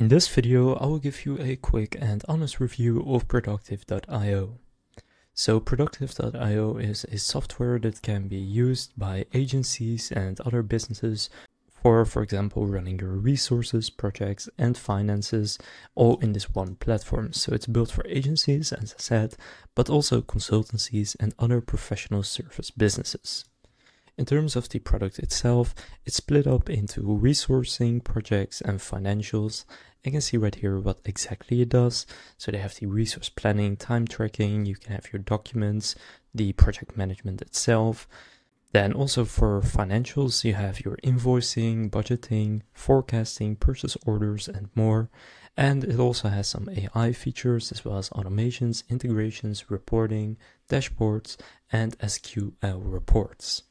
In this video, I will give you a quick and honest review of Productive.io. So Productive.io is a software that can be used by agencies and other businesses for, for example, running your resources, projects, and finances all in this one platform. So it's built for agencies, as I said, but also consultancies and other professional service businesses. In terms of the product itself, it's split up into resourcing, projects, and financials. You can see right here what exactly it does. So they have the resource planning, time tracking, you can have your documents, the project management itself. Then also for financials, you have your invoicing, budgeting, forecasting, purchase orders, and more. And it also has some AI features as well as automations, integrations, reporting, dashboards, and SQL reports.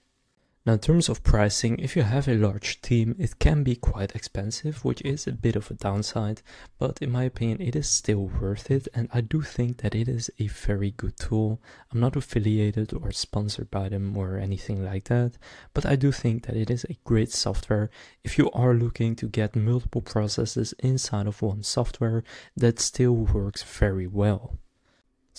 Now in terms of pricing, if you have a large team, it can be quite expensive, which is a bit of a downside, but in my opinion, it is still worth it, and I do think that it is a very good tool. I'm not affiliated or sponsored by them or anything like that, but I do think that it is a great software if you are looking to get multiple processes inside of one software that still works very well.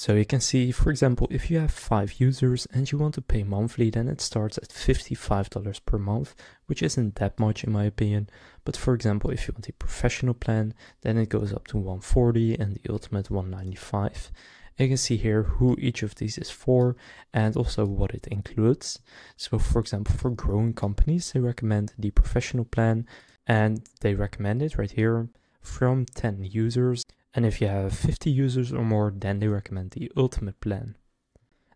So you can see, for example, if you have five users and you want to pay monthly, then it starts at $55 per month, which isn't that much in my opinion. But for example, if you want a professional plan, then it goes up to 140 and the ultimate 195. You can see here who each of these is for and also what it includes. So for example, for growing companies, they recommend the professional plan and they recommend it right here from 10 users and if you have 50 users or more, then they recommend the Ultimate plan.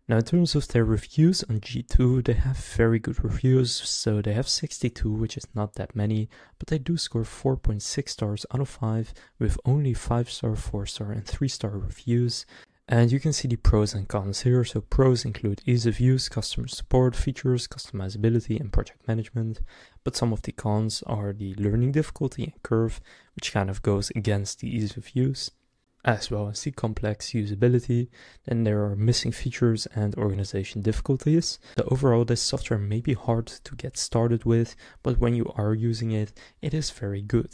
Now in terms of their reviews on G2, they have very good reviews, so they have 62, which is not that many, but they do score 4.6 stars out of 5, with only 5 star, 4 star and 3 star reviews, and you can see the pros and cons here. So pros include ease of use, customer support, features, customizability, and project management. But some of the cons are the learning difficulty and curve, which kind of goes against the ease of use, as well as the complex usability. Then there are missing features and organization difficulties. So overall, this software may be hard to get started with, but when you are using it, it is very good.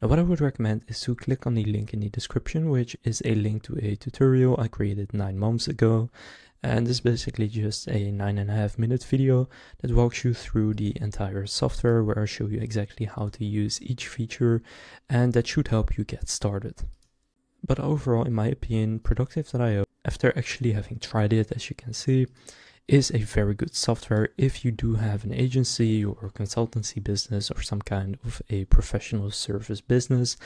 Now what I would recommend is to click on the link in the description, which is a link to a tutorial I created nine months ago. And this is basically just a nine and a half minute video that walks you through the entire software where I show you exactly how to use each feature and that should help you get started. But overall, in my opinion, Productive.io, after actually having tried it, as you can see, is a very good software if you do have an agency or consultancy business or some kind of a professional service business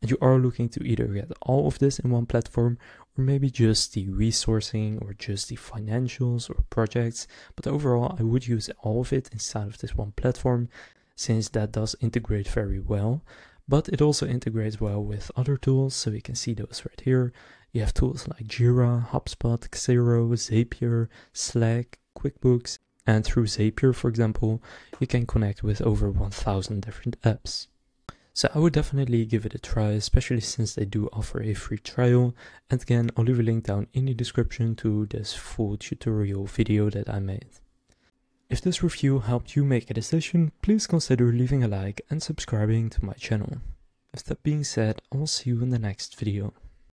and you are looking to either get all of this in one platform or maybe just the resourcing or just the financials or projects. But overall I would use all of it inside of this one platform since that does integrate very well. But it also integrates well with other tools so you can see those right here you have tools like Jira, HubSpot, Xero, Zapier, Slack, QuickBooks, and through Zapier, for example, you can connect with over 1000 different apps. So I would definitely give it a try, especially since they do offer a free trial. And again, I'll leave a link down in the description to this full tutorial video that I made. If this review helped you make a decision, please consider leaving a like and subscribing to my channel. With that being said, I will see you in the next video.